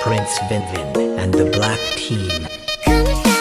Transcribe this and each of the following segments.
Prince Vinvin and the Black Team.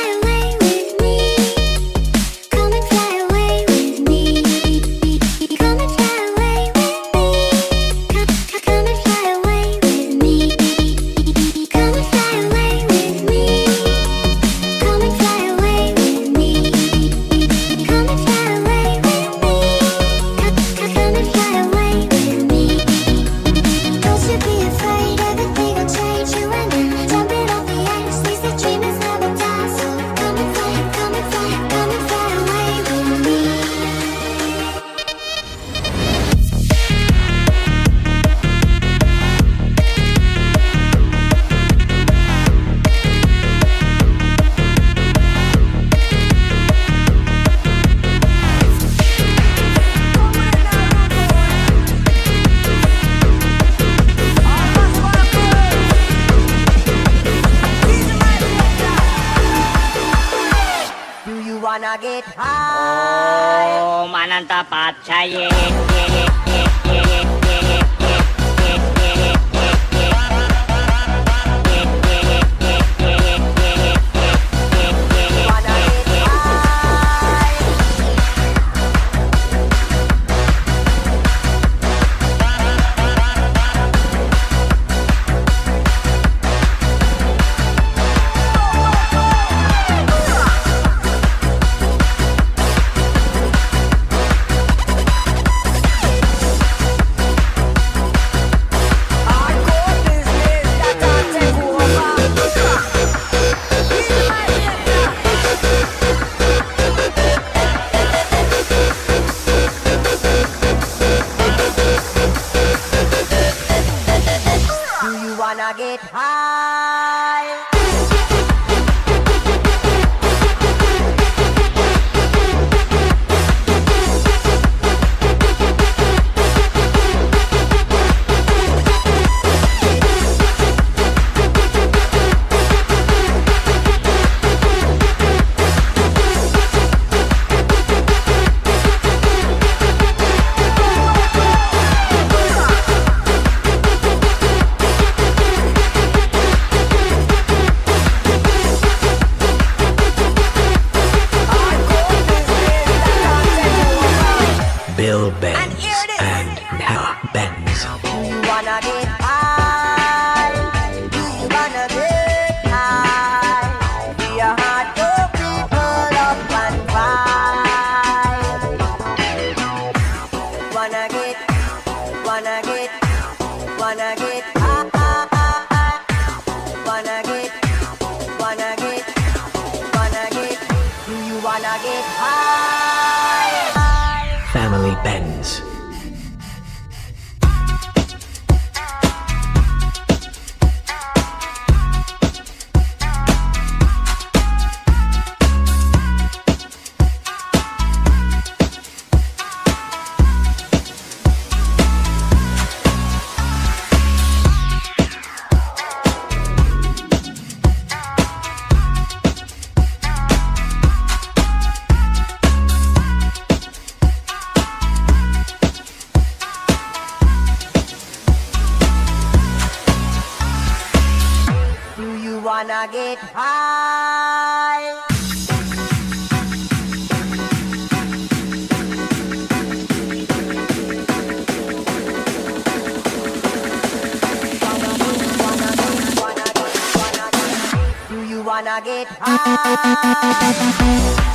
Oh, hai. Oh, mananta. up. Hi. target. Ah.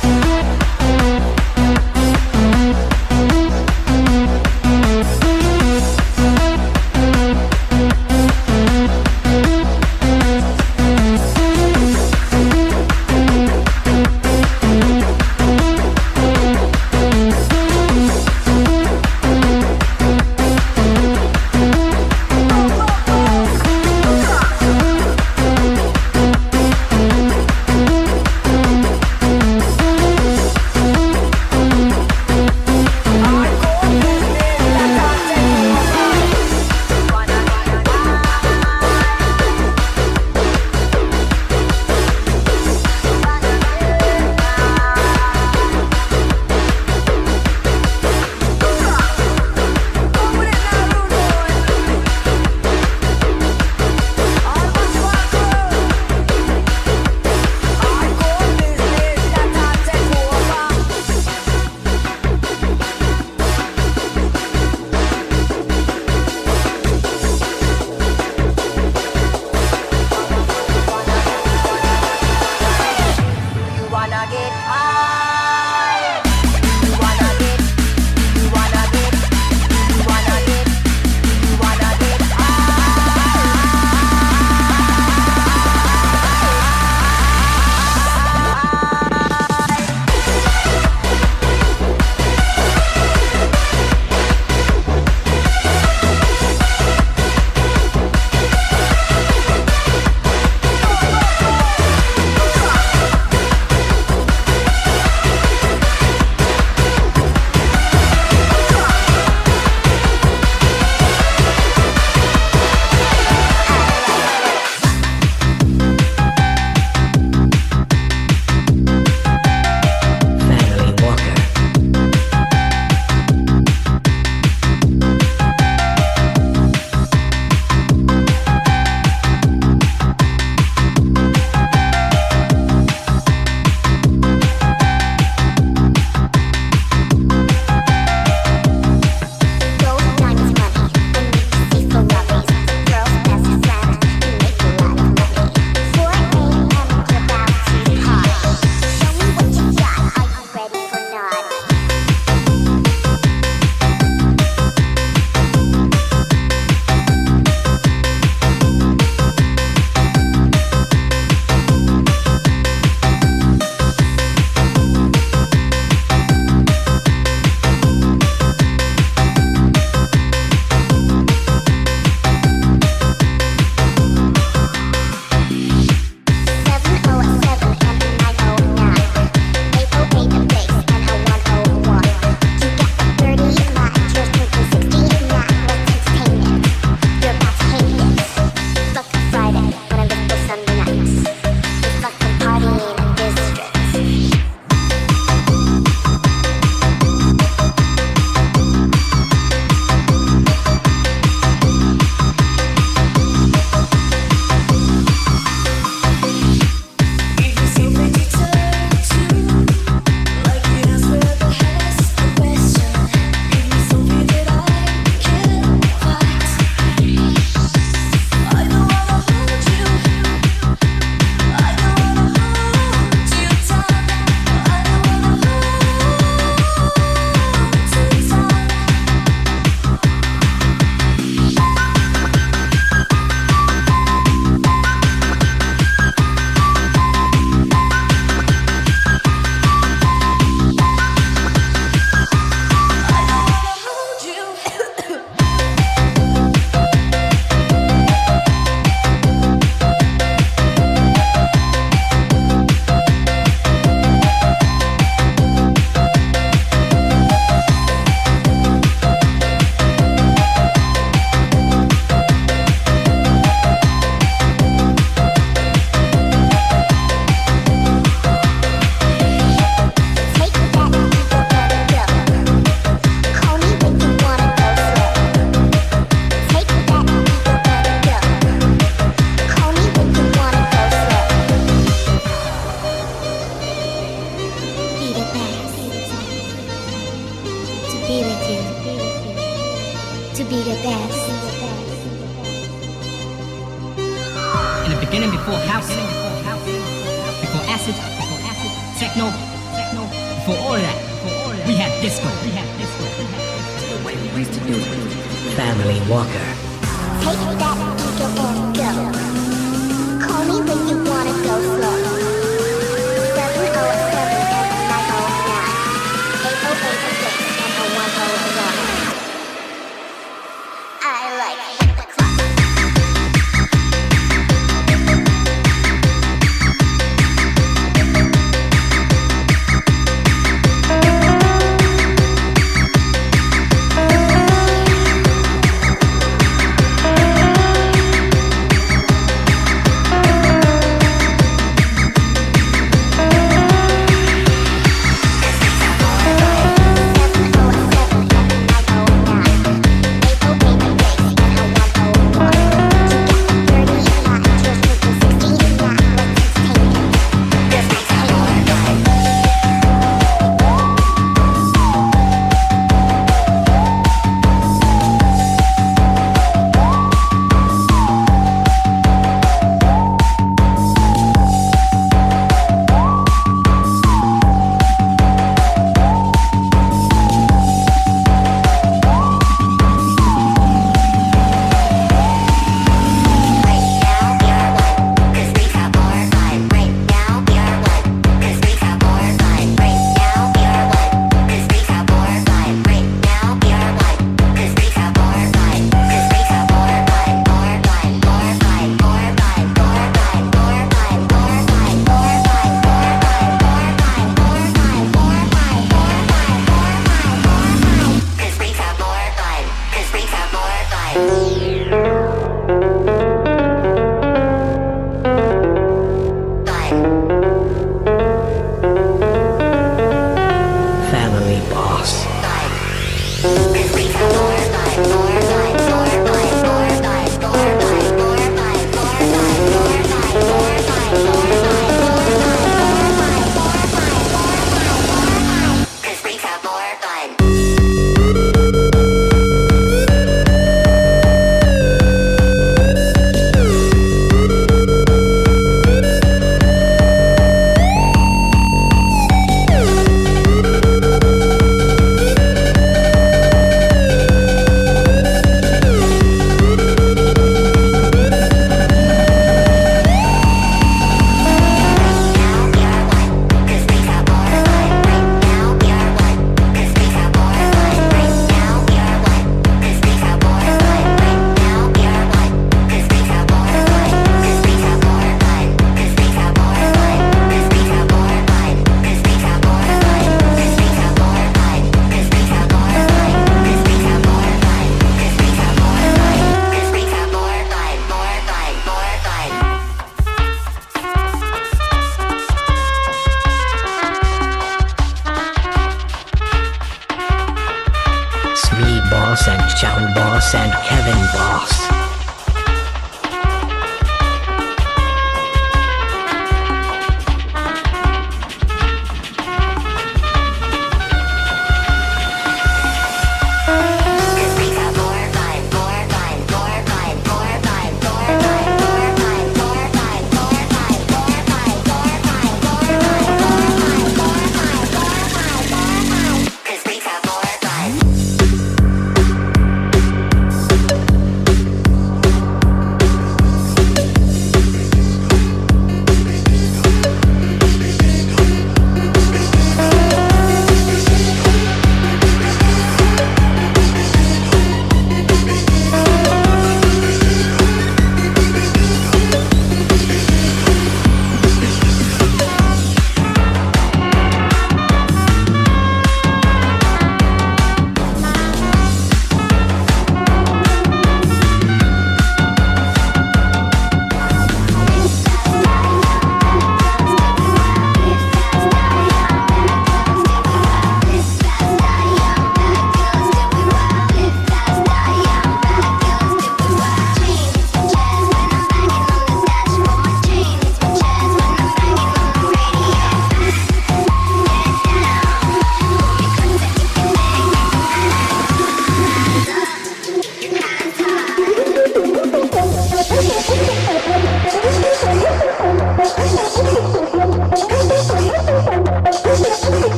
family, Walker. Take that and go. Call me when you want.